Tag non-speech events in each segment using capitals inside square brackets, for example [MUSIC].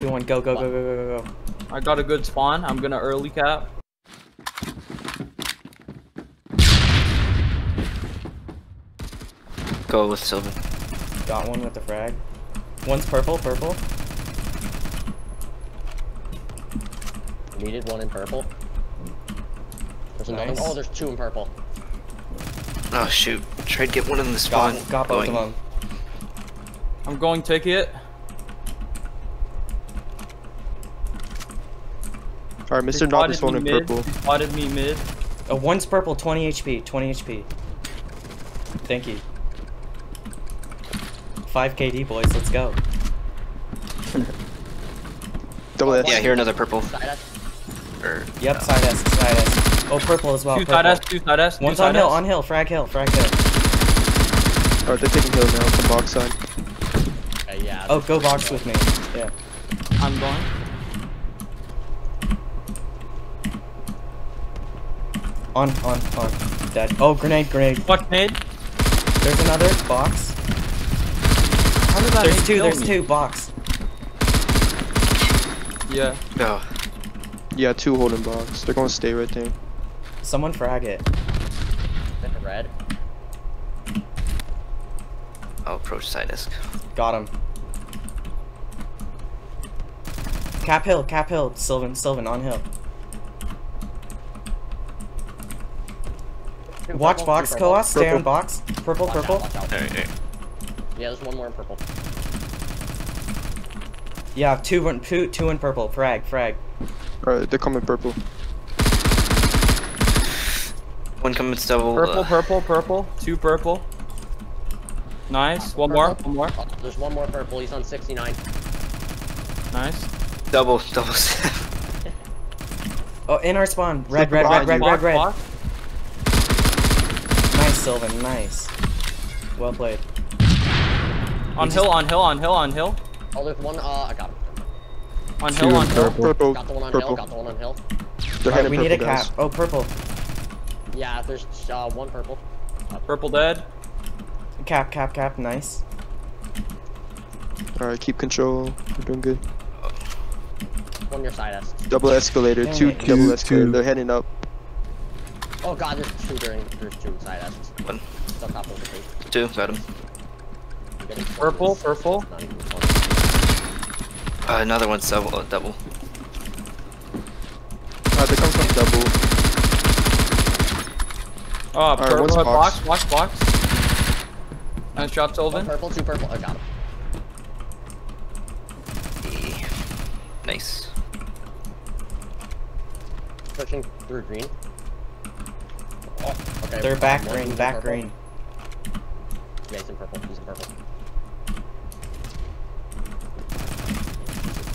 Two one, go go go go go go go. I got a good spawn. I'm gonna early cap. Go with Sylvan. Got one with the frag. One's purple, purple. Needed one in purple. There's another Nice. Oh, there's two in purple. Oh shoot. Tried to get one in the spawn. Got, got both going. of them. I'm going ticket. Alright, Mr. Knob is spotted in mid. purple. They spotted me mid. Uh, one's purple, 20 HP, 20 HP. Thank you. 5 KD boys, let's go. [LAUGHS] Double S. Yeah, here another purple. Side us. Or Yep, side S, side S. Oh, purple as well. two purple. side S, two side S. two One's side on hill, S. on hill, frag hill, frag hill. Alright, they're taking hill now from box side. Okay, yeah. Oh, go box in with me. Yeah. I'm going. On, on, on. Dead. Oh, grenade, grenade. Fuck nade. There's another box. How did that There's two, there's me? two, box. Yeah. no. Yeah, two holding box. They're gonna stay right there. Someone frag it. Hit the red. Oh, I'll approach side desk. Got him. Cap hill, cap hill, Sylvan, Sylvan, on hill. Two Watch purple, box, two purple. Koas, stay on box. Purple, Watch purple. watch out. Alright, alright. Yeah, there's one more in purple. Yeah, two, in- two, two in purple. Frag, frag. Alright, they're coming purple. One comes double. Purple, uh, purple, purple. Two purple. Nice. One more. One more. There's one more purple. He's on 69. Nice. double, double. Oh, in our spawn. Red, red, behind red, red, you. red, red. Block, Nice, Sylvan, nice. Well played. block. On hill, on hill, on hill, on hill. Oh, there's one. Uh, I got him. On hill, on hill. Purple. Got the one on hill. Purple. Got the one on hill. They're Alright, we purple, need a guys. cap. Oh, purple. Yeah, there's uh, one purple. Purple dead. Cap, cap, cap, nice. Alright, keep control. We're doing good. One your side S. Double escalator. Dang Two it. double Two, escalator. two. They're heading up. Oh god, there's two during. There's two inside S. One. Still top of the page. Two, got him. I'm getting Purple, purple. Not even funds. Uh, another one's double. Uh, double. Uh, they come from double. Oh, purple. one's box. box. box, box. Nice job, One Sylvan. purple, two purple. I got him. Nice. Pushing through green. Okay. They're back one, green, back purple. green. Yeah, he's in purple. He's in purple.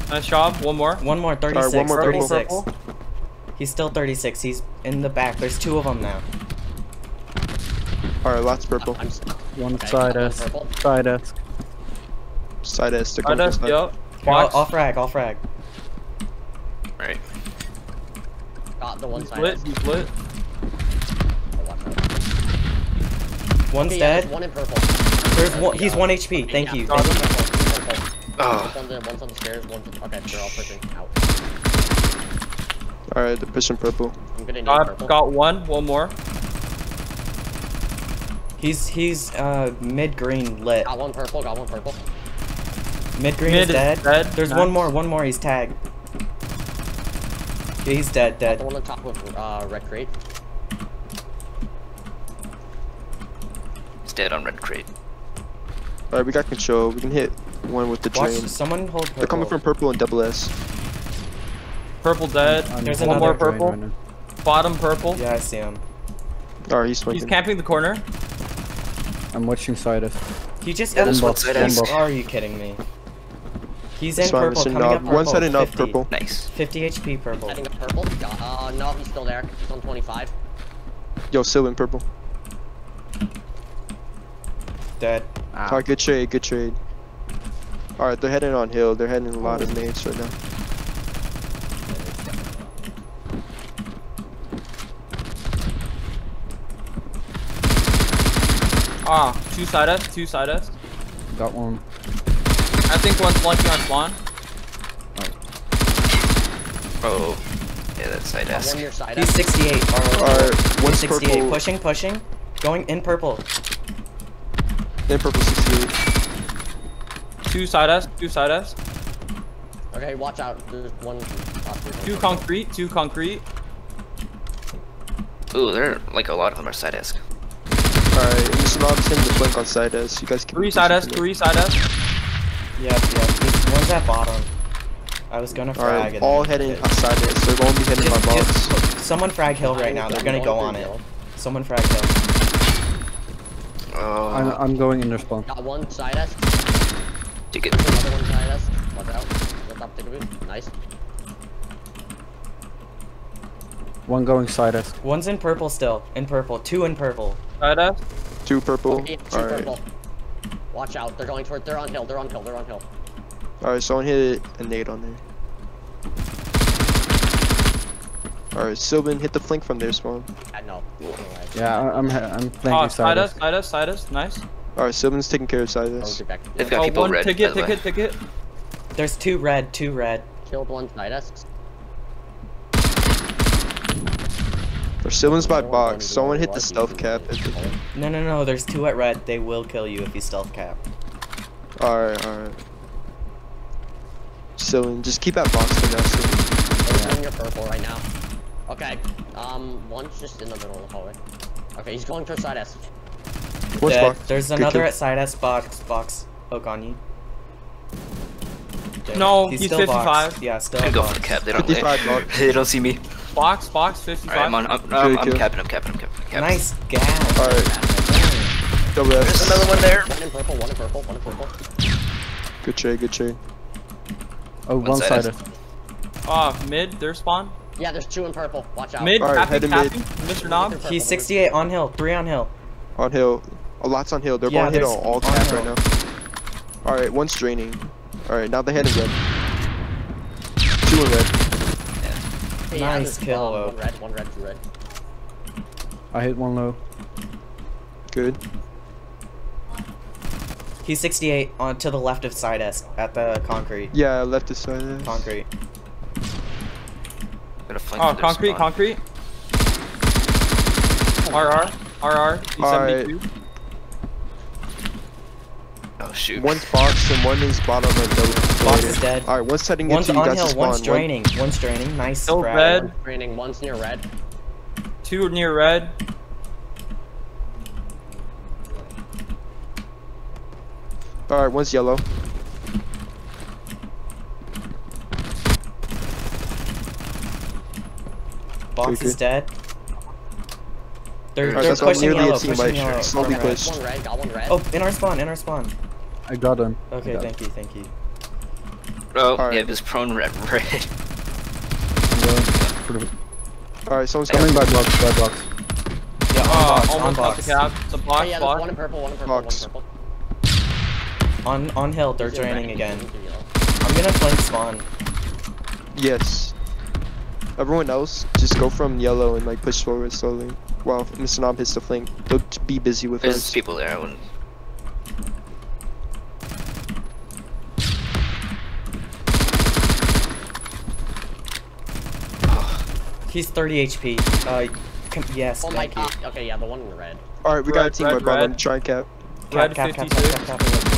Uh, nice job. One more. One more, 36, one more 36. Purple. He's still 36. He's in the back. There's two of them now. Alright, lots of purple. I'm. One Okay, side one S. Side S. Side S. Side coming us, from side. yup. Here, I'll, Box. I'll frag, I'll frag. Alright. Got the one He's side. lit. S. He's lit. One's Okay, yeah, dead. there's one in purple. There's one. He's one HP. Thank Yeah, you. got Thank you. Purple, purple. Oh. One's on the one's on the stairs. One's okay. They're all pushing out. Alright, they're pushing purple. I'm gonna need Got, purple. got one. One more. He's he's uh mid green lit. Got one purple. Got one purple. Mid green Mid is is dead. dead. There's Nice. one more. One more. He's tagged. Yeah, he's dead. Got the Dead. one on top of uh, red crate. He's dead on red crate. Alright, we got control. We can hit one with the Watch. drain. Someone hold purple. They're coming from purple and double S. Purple dead. I'm There's holding another the drain purple. right. Bottom purple. Yeah, I see him. Alright, he's He's camping the corner. I'm watching side S. He just. Yeah, there's One one box, side one S. box. Are you kidding me? He's in That's purple. missing Coming up purple. One's heading up 50. purple. Nice. 50 HP purple. Heading up purple. Uh, no, he's still there. He's on 25. Yo, still in purple. Dead. Ah. Alright, good trade, good trade. Alright, they're heading on hill. They're heading a lot of nades right now. Ah, two side us. Two side us. Got one. I think one's lucky on spawn. Oh, yeah, that's side Got one desk. He's 68. Alright, He's one's 68. purple. Pushing, pushing. Going in purple. Then purple 68. Two side us. Two side us. Okay, watch out. There's one. Two concrete. Two concrete. Ooh, there are, like a lot of them are side desk. Alright, Mr. Knob's hitting the flank on side S. You guys can Three side us. Three side us. Yep, yep. One's at bottom. I was gonna frag Alright, and all then- heading side S. They're gonna be hitting my Just- box. someone frag hill right now. They're gonna go on it. Someone frag hill. Oh, I'm, I'm going in their spawn. Got one side S. ticket. Another one side S. Watch out. Look up, take a boot. Nice. One going side us. One's in purple still. In purple. Two in purple. Side us. Two purple. Okay, two Alright. purple. Watch out. They're going toward. They're on hill. They're on hill. They're on hill. Alright, someone hit a nade on there. Alright, Sylvan hit the flank from their spawn. No. Yeah, I- I'm I'm Oh, flanking side side us. us. Side us. Side us. Nice. Alright, Sylvan's taking care of side I'll S. get. They've got Oh, people one red. ticket. by the way. Ticket. Ticket. There's two red. Two red. Killed one side S. Or Sylvan's by box. Someone hit the stealth cap. No, no, no. There's two at red. They will kill you if you stealth cap. Alright, alright. Sylvan, just keep that box for now, Sylvan. They're in your purple right now. Okay. Um, one's just in the middle of the hallway. Okay, he's going for side S. What's Dead. box? There's Good another kill. at side S box. Box. Hook on you. Dead. No, he's still 55. boxed. Yeah, still I'm go for the cap. They don't. They, [LAUGHS] they don't see me. Box. Box. 55. Alright, I'm on. I'm, Good I'm, I'm capping. I'm capping. I'm capping. capping. Nice gas. Alright, double There's another one there. One in purple. One in purple. One in purple. Good trade, good trade. Oh, One one side side us. us. Ah, mid. Their spawn. Yeah, there's two in purple. Watch out. Mid. Alright, Capping. head to mid. Mr. Knob. He's 68 on hill. Three on hill. On hill. A lot's on hill. They're Yeah, going to hit all on hill. right now. Alright, one's draining. Alright, now the head is red. Two in red. Okay, yeah, Nice there's, kill. One red. One red. Two red. I hit one low. Good. He's 68 on to the left of side S at the concrete. Yeah, left is side S. Concrete. Gonna flank Oh, for their concrete. spawn. Concrete. RR. RR. Alright. D72. Oh shoot. One's box and one is bottom of the Box is dead. Alright, one's heading One's into you on guys' hill. spawn. One's One- draining. One's draining. Nice. Still frag. red. One's raining. One's near red. Two near red. Alright, one's yellow. Box Okay, is dead. They're, Alright, they're that's all pushing a yellow. Pushing yellow. Slowly Okay. push. One red. Got one red. Oh, in our spawn. In our spawn. I got him. Okay, got thank you, thank you. Oh, Alright. yeah, this prone red. [LAUGHS] Red. I'm going for the Alright, someone's coming got by blocks, By box. Yeah, on Oh, box. On almost got the cap. It's a Oh, box. yeah, there's one box. in purple. One in purple. Box. One in purple. On on hill. They're He's draining again. I'm gonna flank spawn. Yes. Everyone else, just go from yellow and like push forward slowly. While Mr. Nom hits the flank. They'll be busy with There's us. people there. I wouldn't. He's 30 HP. Uh, yes. Oh my thank god. Okay, yeah, the one in red. Alright, we got a Red, team red, right bottom. red. Try and cap. Red Cap, cap, cap, 56. cap, cap, cap.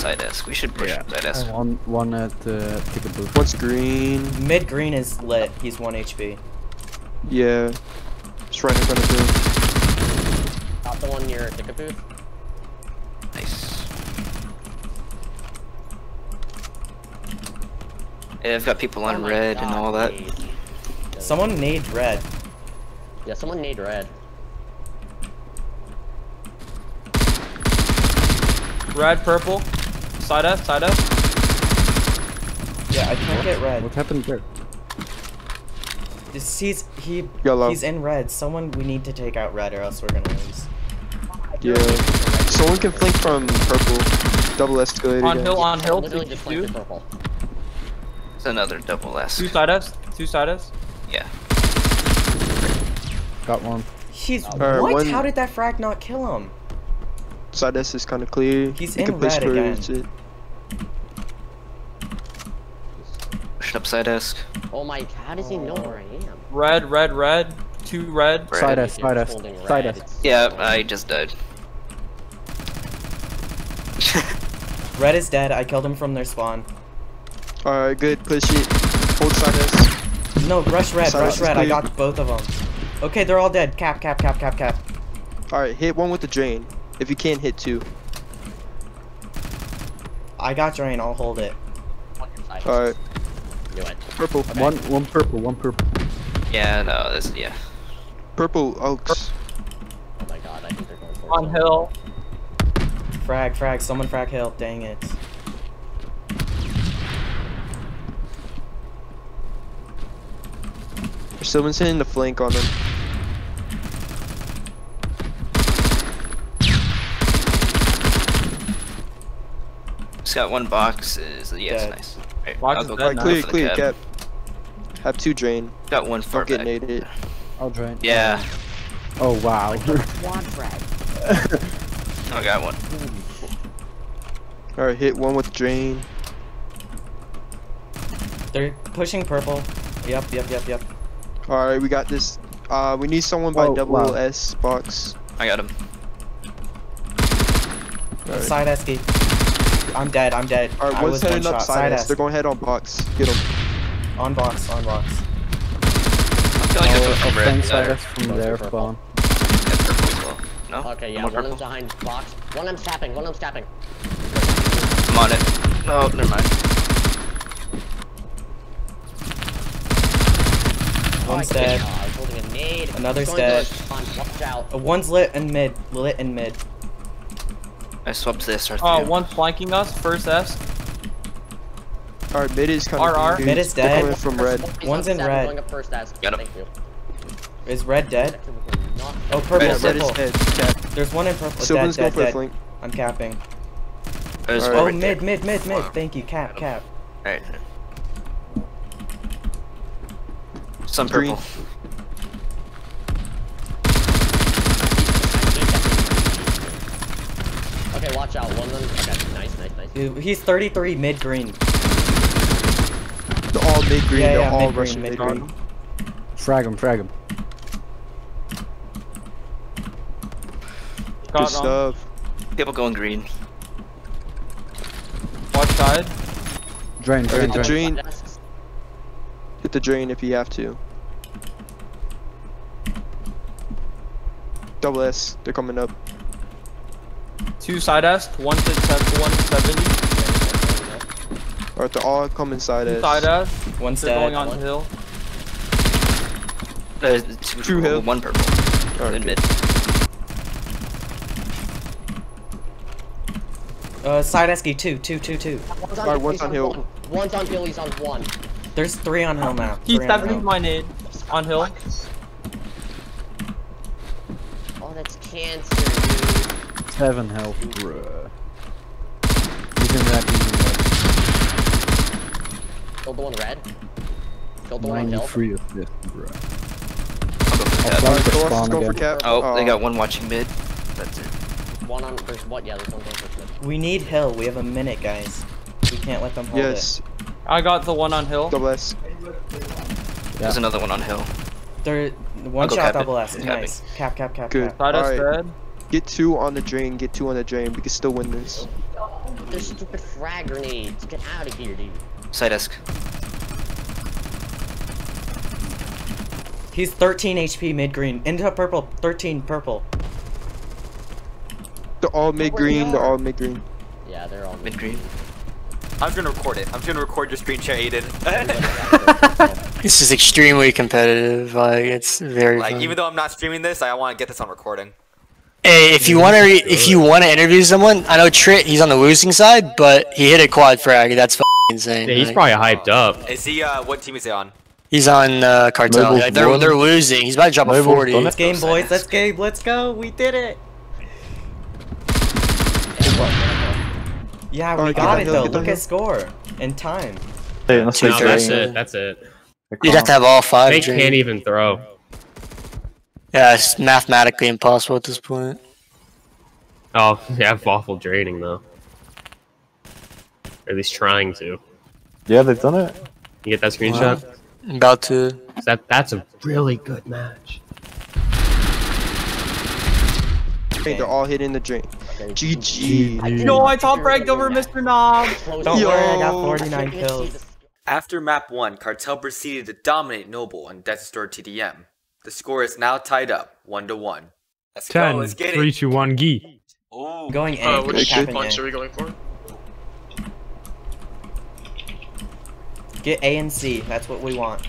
They've got side desk. We should push side desk. And one one at uh, ticket booth. One's green. Mid green is lit. He's 1 HP. Yeah. Just right in front of him. Got the one near ticket booth. Nice. Yeah, I've got people on Oh my red and all that. nade. Someone nade red. Yeah, someone nade red. Red, purple. Side us. Side us. Yeah, I can't get red. What happened there? This, he's he Yellow. he's in red. Someone we need to take out red or else we're gonna lose. Yeah. Someone can flank from purple. Double escalator. On guys. hill. On hill. Literally just flanked 52. the purple. It's another double S. Two side us. Two side us. Yeah. Got one. He's Alright, what? one- How did that frag not kill him? Side S is kind of clear. He's you in can push red again. it. Push up side desk. Oh my, how does he know where I am? Red, red, red. Two red. Red. Side us, If side you're us, holding side red, us. Yeah, I just died. [LAUGHS] Red is dead. I killed him from their spawn. Alright, good. Push it. Hold side us. No, rush red, Silence rush red. I got both of them. Okay, they're all dead. Cap, cap, cap, cap, cap. Alright, hit one with the drain. If you can't hit two. I got drain. I'll hold it. on your side. Alright, Do it. purple. One, one purple, one purple. Yeah, no, this, yeah. Purple oaks. Oh my god, I think they're going for On it. hill. Frag, frag. Someone frag hill. Dang it. Someone's hitting the flank on them. It's got one box. Is yes, Dead. nice. Right, Box I'll is go dead now. clear, for clear, cab. cap. Have two drain. Got one far Don't get naded. I'll drain. Yeah, Oh wow. Quad [LAUGHS] frag. I got one. Alright, hit one with drain. They're pushing purple. Yep, yep, yep, yep. Alright, we got this. Uh, we need someone by Oh, double wow. S box. I got him. Alright, Side esky. I'm dead. I'm dead. Alright, I one's was one up shot. side Side S. S. They're going head on box. Get them. On box. On box. I feel like I'll, I from red. flank side us from Both their are yeah, purple as well. No? Okay, yeah, More one of them's behind box. One of them's tapping, one of them's tapping. I'm on it. No, never mind. One's Oh, dead. Oh, I was holding a nade. Another's dead. to the spawn, Watch out. Uh, one's lit and mid. Lit and mid. I swapped this. R3. Oh, one flanking us. First S. Alright, mid is coming. RR. dude. Mid is They're dead. coming from red. One's in red. Going up first as. Got him. Thank you. Is red dead? Oh, purple. Red is Red is dead. Cap. There's one in purple. Sylvan's dead, going dead, for the dead. flank. I'm capping. There's Alright. one Oh, right mid, mid, mid, mid. Wow. Thank you. Cap, cap. Alright. Some purple. Okay, watch out. One of them. Okay, nice, nice, nice. Dude, He's 33 mid green. They're all mid green. Yeah, They're yeah, all mid-green, rushing mid mid-green. green. Frag him, frag him. Good Got on. stuff. People going green. Watch side. Drain, drain, Alright, the drain. drain. Hit the drain if you have to. Double S. They're coming up. Two side S. One to seven. One. Alright, they're all coming side Two S. side S. One's They're going dead. on hill. There's two True hill. one purple. Alright, in good. mid. Uh, side esky. Two, two, two, two. One's on, Alright, one's he's on hill. One. One's on hill. He's on one. There's three on hill now. He's Three seventy my nade. On hill. Oh, that's cancer, dude. Seven health, bruh. He's in red, he's Killed the one red. Killed the one on hill. 93 of this, bruh. I'll go for I'll cap. flank go off, spawn go for cap. Oh, they oh. got one watching mid. That's it. One on. There's what? Yeah, there's one going for mid. We need hill. We have a minute, guys. We can't let them hold Yes. I got the one on hill. Double S. There's another one on hill. it. They're one go shot double S. I'm capping. Nice. Cap, cap, cap, Good. cap. Side S Alright. Dead. Get two on the drain. Get two on the drain. We can still win this. There's stupid frag grenades. Get out of here, dude. Side desk. He's 13 HP mid green. Into purple. 13 purple. They're all mid green. They're all mid green. Yeah, they're all Mid green. I'm gonna record it. I'm gonna record your screen share, Aiden. [LAUGHS] This is extremely competitive. Like it's very. like, fun. even though I'm not streaming this, I want to get this on recording. Hey, if you want to, if you want to interview someone, I know Trit. He's on the losing side, but he hit a quad frag. That's fucking insane. Yeah, he's Like, probably hyped up. Is he? Uh, what team is he on? He's on uh, cartel. Levels Like, they're they're losing. He's about to drop a forty. Let's game, boys. Let's game. Let's go. We did it. Yeah, we Alright, get got it hill, though. Look hill. at score and time. Two No, that's it. That's it. You'd have to have all five. They drain. can't even throw. Yeah, it's mathematically impossible at this point. Oh, [LAUGHS] they have awful draining though. Or at least trying to. Yeah, they've done it. You get that screenshot? About to. That that's a really good match. Hey, they're all hitting the drain. GG. No, I top fragged over Mr. Knob. Don't worry, I got 49 kills. After map 1, Cartel proceeded to dominate Noble and Desert Storm TDM. The score is now tied up, 1 to 1. Let's go, 10, let's get 3, it. 2, 1, gi. Ooh. Going A. Uh, we're which capping points are we going for? Get A and C. That's what we want.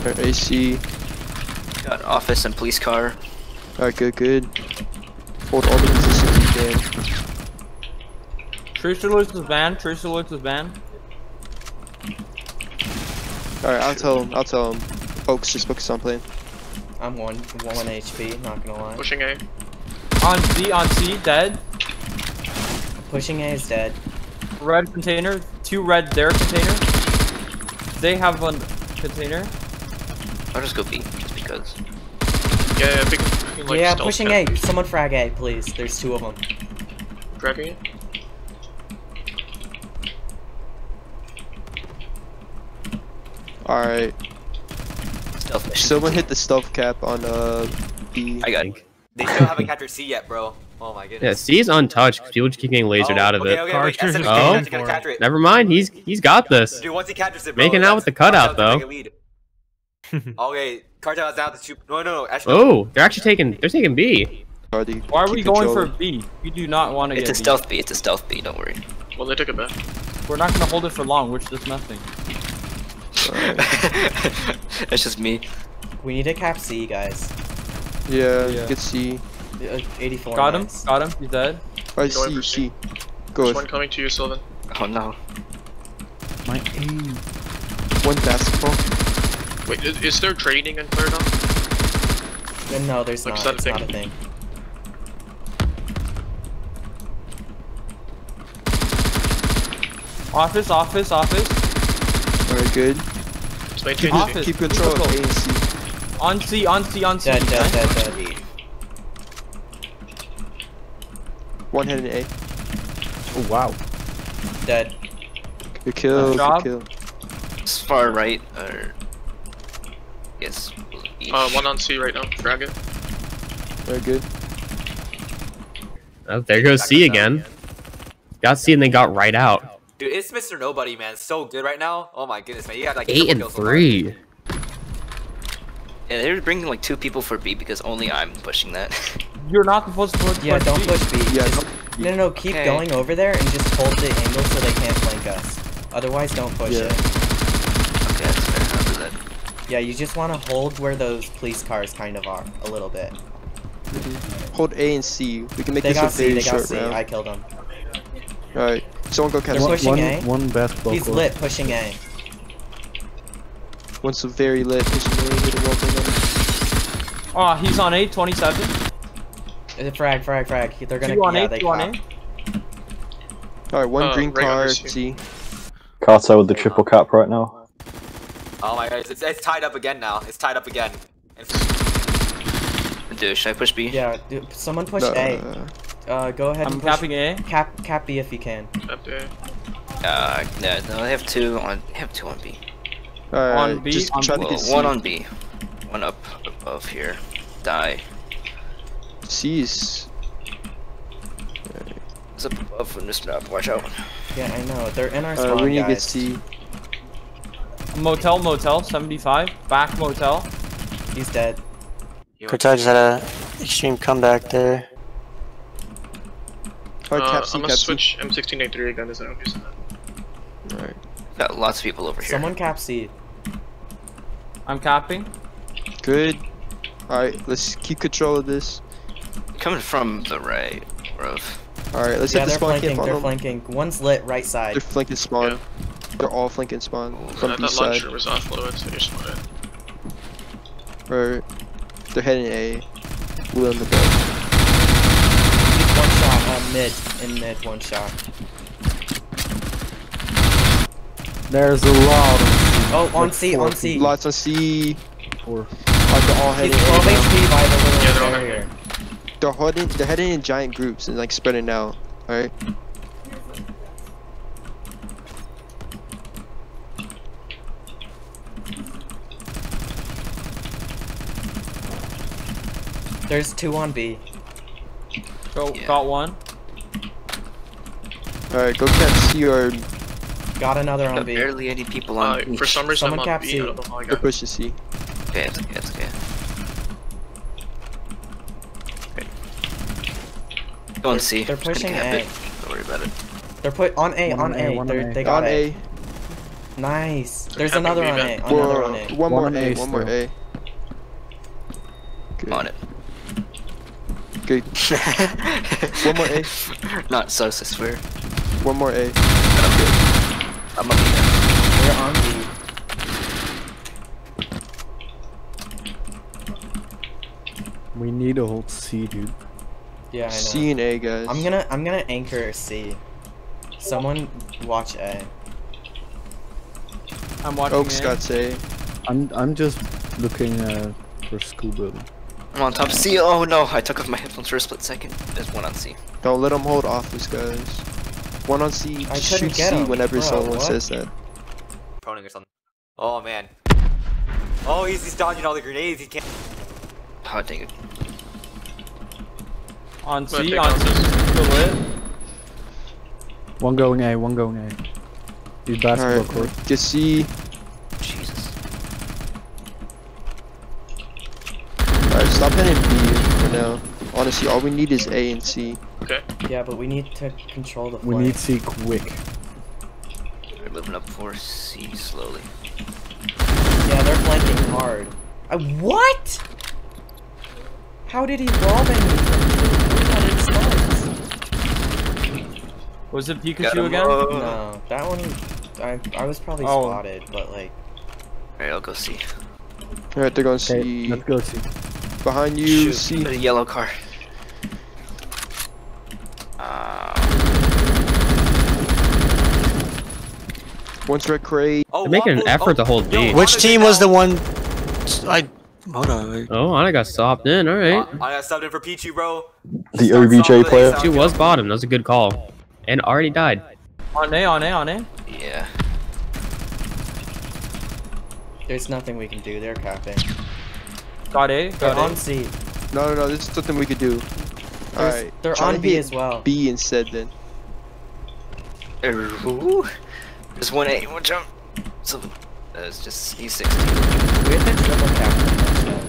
Alright, AC. Got office and police car. Alright, good, good. Hold all the positions you can. Tracer loses his van. Tracer loses his van. Alright, I'll tell him. I'll tell him. Folks, just focus on playing. I'm one, one HP. Not gonna lie. Pushing A. On C, on C, dead. Pushing A is dead. Red container. Two red there container. They have one container. I'll just go B, just because. Yeah, yeah, big, big, like, yeah, pushing cap. A. Someone frag A, please. There's two of them. Dragging it. Alright. Stealth mission. Someone hit the stealth cap on uh B. I got it. They still haven't captured C yet, bro. Oh my goodness. Yeah. C is untouched 'cause people just keep getting lasered Oh, out of okay, it. Okay, wait, Cartridge Oh. gonna gonna capture it. Never mind, he's he's got this. Dude, once he captures it, bro, Making out with the cutout, though. gonna [LAUGHS] take okay, Cartel is down to two. No, no, no. Actually, Oh, they're actually taking they're taking B. Why are we going control. for B? We do not want to It's get a B. stealth B, it's a stealth B, don't worry. Well, they took it back. We're not gonna hold it for long. We're just messing. [LAUGHS] That's just me. We need a cap C, guys. Yeah, Yeah. good C. Uh, 84. Got him. nice. Got him. He's dead. I Going C, for C. C. Go There's one coming to you, Sylvan. Oh no. My aim. one basketball. Wait, is, is there training in third? Uh, No, there's Like, not. is that a It's not a thing? thing. Office. Office. Office. Very good. It's maintain Office. Keep control of A and C. On C. On C. On C. Dead, dead, dead, dead. One head in A. Oh wow. Dead. Good kill, Nice good job. kill. It's far right, or. Yes. Uh, one on C right now. Drag it. Very good. Oh, there goes C again. Got C and they got right out. Dude, it's Mr. Nobody, man. So good right now. Oh my goodness, man. You got like Eight and kills far. three. Yeah, they're bringing like two people for B because only I'm pushing that. [LAUGHS] You're not supposed to push. Yeah, push don't B. push B. Yeah, don't- no, no, no, keep Okay. going over there and just hold the angle so they can't flank us. Otherwise, don't push Yeah. it. okay, that's fair. I'll do that. Yeah, you just want to hold where those police cars kind of are, a little bit. Hold A and C. We can make They this a got C, very they got short C. round. I killed him. Alright. Someone go catch They're C. pushing one, A. one basketball He's lit, pushing A. One's a very lit. Pushing A. Hit a wall thing. Oh, he's on A. 27. Is it Frag, frag, frag. They're gonna. Two on yeah, A. Two on A. Alright, one Uh, green right car, under C. C. Cartel with the triple cap right now. Oh my god, it's, it's tied up again now. It's tied up again. And Dude, should I push B? Yeah, dude, someone push No, A. uh, Uh, go ahead I'm and push. capping A. Cap, cap B if you can. Up there. Uh, no, no, I have two on. I have two on B. Alright, On B, just on try B. to Well, get C. one on B, one up above here. Die. C's. It's up above from this map. Watch out. Yeah, I know. They're in our spawn, Alright, we need to get. C. Motel. Motel. 75. Back motel. He's dead. Cartel just had a extreme comeback there. Alright, Uh, cap C, I'm gonna C. switch M16A3 again as I'm using that. Alright. Got lots of people over here. Someone cap C. I'm capping. Good. Alright, let's keep control of this. Coming from the right, bro. Alright, let's yeah, hit the spawn flanking. camp on They're them. flanking. One's lit right side. They're flanking spawn. Yeah. They're all flanking spawn from Uh, B that side. launcher was off low, so you're smart. Right. They're heading A. Blue in the back. One shot uh, mid, in mid, one shot. There's a lot. Oh, on like C, on C. Lots of C. Four. Like they're all heading. Yeah, they're barrier. They're heading, they're heading in giant groups and like spreading out. All right. There's two on B. Go, Yeah. got one. Alright, go cap C or Got another on Got B. barely any people Uh, on. for some reason Someone I'm on cap B. C. I don't know how I go got. push the C. Okay, it's okay, it's okay. Okay. Go and see. They're gonna pushing cap A. it. Don't worry about it. They're put on A, One on on A, A. one on They're, A. they got On A. A. Nice. There's capping another on A. then. Another on Whoa, A. one more on A, A one more still. A. Good. On it. Good. [LAUGHS] One more A. Not sus, I swear. One more A. But I'm good. I'm up here. They're on B. We need to hold C, dude. Yeah, I know. C and A, guys. I'm gonna I'm gonna anchor C. Someone watch A. I'm watching Oaks A. got A. I'm I'm just looking uh, for school building. I'm on top C. Oh no, I took off my headphones for a split second. There's one on C. Don't let them hold office, guys. One on C. I Just couldn't shoot get C 'em. whenever Bro, someone what? says that. Proning or something. Oh man. Oh, he's, he's dodging all the grenades. He can't. Oh dang it. On C, on C. this. Still lit. One going A, one going A. Dude, basketball court. Alright, get C. Jesus. Alright, stop hitting B for now. Honestly, all we need is A and C. Okay. Yeah, but we need to control the We need C quick. We're moving up for C slowly. Yeah, they're flanking hard. I, what? How did he rob me from 300 studs? Was it Pikachu again? Oh. No, that one, I, I was probably Oh. spotted, but like, Alright, I'll go C. Alright, they're going Okay, C. let's go C. Behind you, Shoot, C. the yellow car. Uh, Once red crate. Oh, They're making an Waffle- effort to hold yo, B. Which team was the now- one? I hold on. wait. Oh, I got stopped in. All right. Uh, I got stopped in for Pichu, bro. The Start OBJ player. sound She was bottom. That was a good call. And already died. On A, on A, on A. yeah. there's nothing we can do. They're capping. Got A, They're got on C. No, no, no, this is something we could do. There's- Alright. they're try on B as well. B instead then. Ooh. There's one A, one jump. So, uh, it's just E16. We have to triple cap them.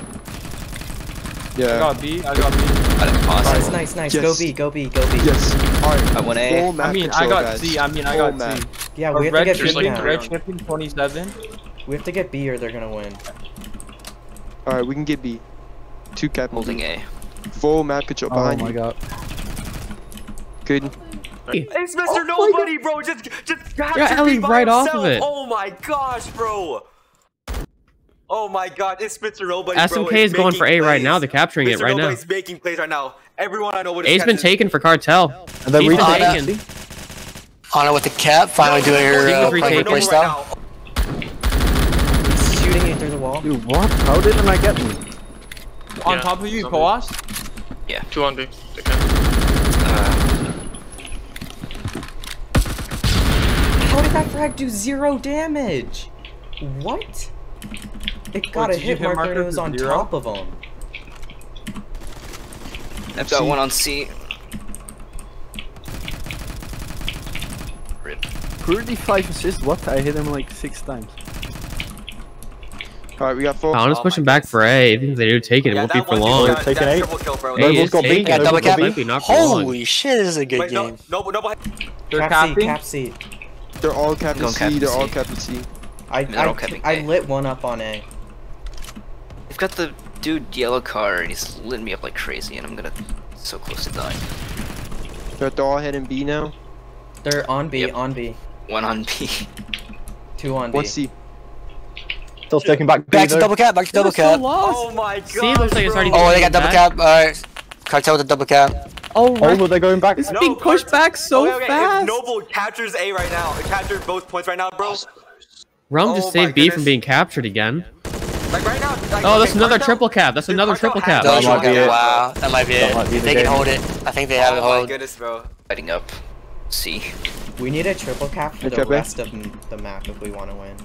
I got B, I got B. I didn't pause Nice, it. nice, nice. Yes. Go B, go B, go B. Yes. Alright. I won A. Full map I mean, I got guys. C, I mean, I Full got map. C. Yeah, we have to get There's B like now. red shipping, 27. We have to get B or they're gonna win. Alright, we can get B. Two cap. Holding A. Full map control Oh behind my you. god. Good. It's Mr. Nobody, bro. Just, just capture Yeah, Ellie me by right off himself. of it. Oh my gosh, bro. Oh my god, it's Mr. Nobody, bro. SMK It's is going for A making right now. They're capturing it Mr. right now. Nobody's making plays right now. Everyone I know would have A's been taken for cartel. And then He's we been Anna. taken. Anna with the cap, finally doing her He uh, was play retaken. play style. He's shooting it through the wall. Dude, what? How didn't I get me? On top of you, somebody- Koas. Two on B. Okay. Uh, How did that frag do zero damage? What? It got a did hit hit marker marker and it was on zero? top of him. I've got C. one on C. Rip. 35 assists, what? I hit him like six times. Alright, we got full. Pound is Oh pushing my back for A. Even if they do take it, it Yeah, won't be for long. dude got- Taking that eight. kill, bro. A Noble's is got B. taken. Yeah, double Noble's cap. B. Might be not. Holy shit, this is a good Wait, no, game. no, no, They're Cap C, capping. cap C. They're all capping C. cap They're C. all capping C. I, They're all I, capping I A. lit one up on A. We've got the dude yellow car and he's lit me up like crazy and I'm gonna so close to dying. They're, they're all heading B now. They're on B, Yep. on B. One on B. [LAUGHS] Two on B. One C. Still taking back B Back to double cap, back to double cap. Oh my god. See, looks like it's already Oh, they got double cap. Alright. Cartel with the double cap. Oh, Oh, but they're going back. It's being pushed back so okay, okay, fast. If Noble captures A right now, it captures both points right now, bro. Rum Oh just my saved B from being captured again. Like right now. Like, Oh, okay, that's another Cartel- triple cap. That's Dude, another Cartel triple cap. no Double might be it. Wow, that might be That it. might be the they can hold it, I think they have it Oh my goodness, bro. Fighting up. C. We need a triple cap for the rest eh? of the map if we want to win.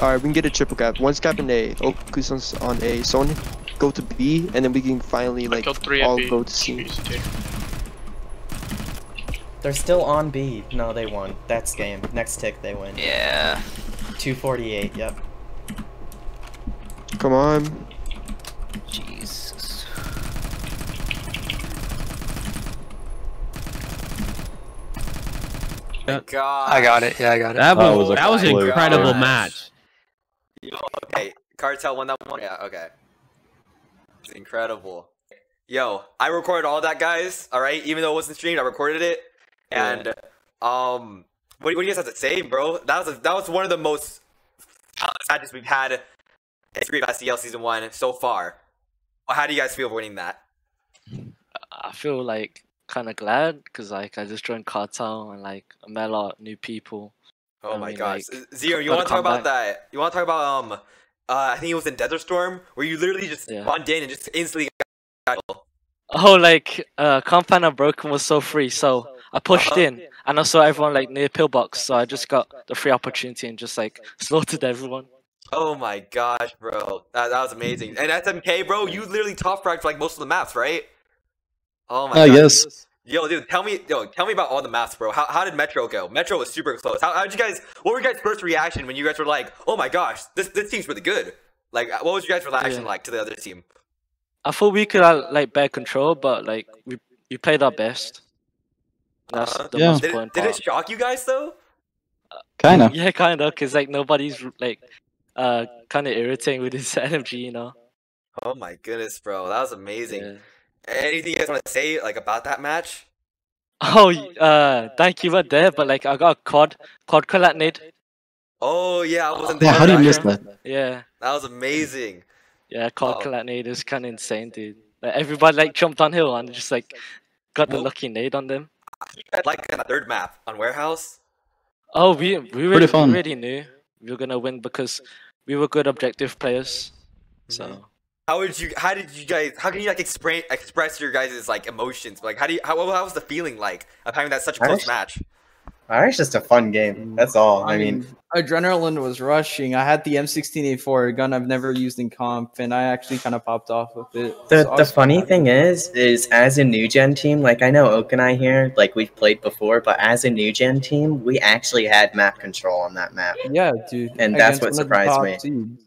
Alright, we can get a triple cap. One's capping A. Oakley's on, on A. Someone go to B, and then we can finally like three all go to C. They're still on B. No, they won. That's game. Next tick, they win. Yeah. 248, yep. Come on. God. I got it. Yeah, I got it. That That was, was a that was an incredible Gosh. match. Okay, Cartel won that one. Yeah, okay. It's incredible. Yo, I recorded all that, guys. All right, even though it wasn't streamed, I recorded it. And um, what, do- what do you guys have to say, bro? That was a, that was one of the most talented matches we've had in Street SCL season one so far. Well, how do you guys feel winning that? I feel like kind of glad because like I just joined Cartel and like I met a lot of new people. Oh I my mean, gosh, like, Zero, you want to talk about that? You want to talk about um, uh, I think it was in Desert Storm where you literally just Yeah. spawned in and just instantly got. Oh, like uh, Compound Unbroken was so free, so I pushed Uh-huh. in and I saw everyone like near pillbox, so I just got the free opportunity and just like slaughtered everyone. Oh my gosh, bro. That, that was amazing. And SMK, bro, you literally top fragged for like most of the maps, right? Oh my Uh, god. yes. Yo, dude, tell me, yo, tell me about all the maps, bro. How, how did Metro go? Metro was super close. How, how did you guys? What were your guys' first reaction when you guys were like, "Oh my gosh, this this team's really good"? Like, what was your guys' reaction Yeah. like to the other team? I thought we could have like better control, but like we we played our best. That's Uh-huh. the Yeah. most Did, it, important did part. it shock you guys though? Kinda. Yeah, kind of, cause like nobody's like uh kind of irritating with his [LAUGHS] NMG, you know. Oh my goodness, bro, that was amazing. Yeah. Anything you guys want to say like about that match? Oh, uh, thank you were there, but like I got a quad quad collat nade. Oh yeah, I wasn't Yeah, there. how do you miss that? Yeah, That was amazing. yeah, quad Oh. collat nade is kind of insane, dude. Like everybody like jumped on hill and just like got the Well- lucky nade on them. You had like a third map on warehouse. Oh, we we already, fun. we already knew we were gonna win because we were good objective players. So. How would you? How did you guys? How can you like express express your guys' like emotions? Like, how do you? How, how was the feeling like of having that such a close was- match? It's just a fun game. Mm. That's all. I mean, adrenaline was rushing. I had the M16A4, a gun I've never used in comp, and I actually kind of popped off with it. the So the funny thing is, is as a new gen team, like I know Oak and I here, like we've played before, but as a new gen team, we actually had map control on that map. Yeah, dude. And that's what one of the surprised me. seeds.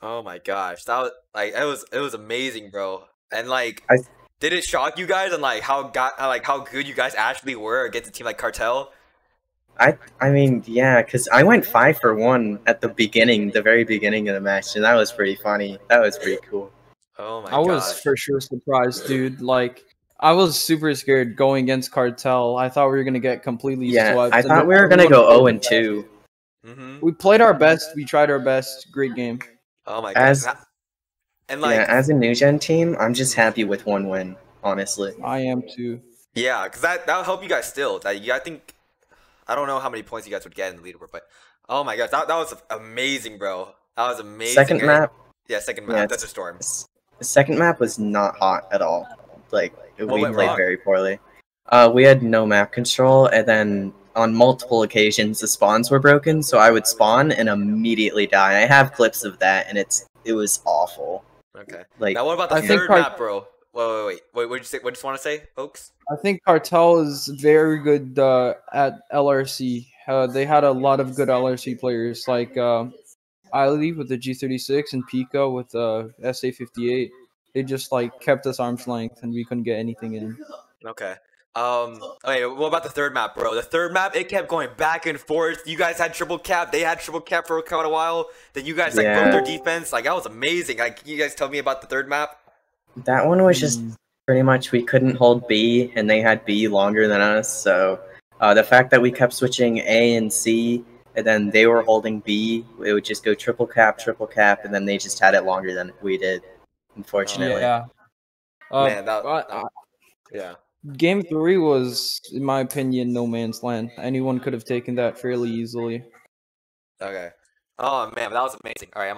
Oh my gosh, that was like it was it was amazing, bro. And like, I- did it shock you guys and like how got like how good you guys actually were against a team like Cartel? I I mean, yeah, because I went five for one at the beginning, the very beginning of the match, and that was pretty funny. That was pretty cool. Oh my I was for sure surprised, dude. Like, I was super scared going against Cartel. I thought we were gonna get completely Yeah, swept. I thought we were gonna go zero played and their two. best. hmm We played our best. We tried our best. Great game. Oh my gosh. As- And, and like yeah, as a new gen team, I'm just happy with one win, honestly. I am too. Yeah, because that that'll help you guys still. That you, I think, I don't know how many points you guys would get in the leaderboard, but oh my gosh, that, that was amazing, bro. That was amazing. Second And- map, yeah, second map. it's- That's a storm. the second map was not hot at all. Like we played wrong? very poorly. Uh, we had no map control, and then on multiple occasions the spawns were broken. So I would spawn and immediately die. I have clips of that, and it's it was awful. Okay. Like Now what about the I third part- map, bro? Wait, wait, wait. Wait, what did you say? What did you want to say, folks? I think Cartel is very good uh, at LRC. Uh, they had a lot of good LRC players like um Eiley with the G36 and Pika with the SA58. They just like kept us arm's length and we couldn't get anything in. Okay. Um. Okay. What about the third map, bro? The third map, it kept going back and forth. You guys had triple cap. They had triple cap for quite a while. Then you guys like broke Yeah. their defense. Like that was amazing. Like, can you guys tell me about the third map? that one was just pretty much we couldn't hold B, and they had B longer than us. So uh, the fact that we kept switching A and C, and then they were holding B, it would just go triple cap, triple cap, and then they just had it longer than we did. Unfortunately. Yeah. Uh, Man, that- but, that- uh, Yeah. Game three was, in my opinion, no man's land. Anyone could have taken that fairly easily. Okay. Oh man, that was amazing. All right, I'm.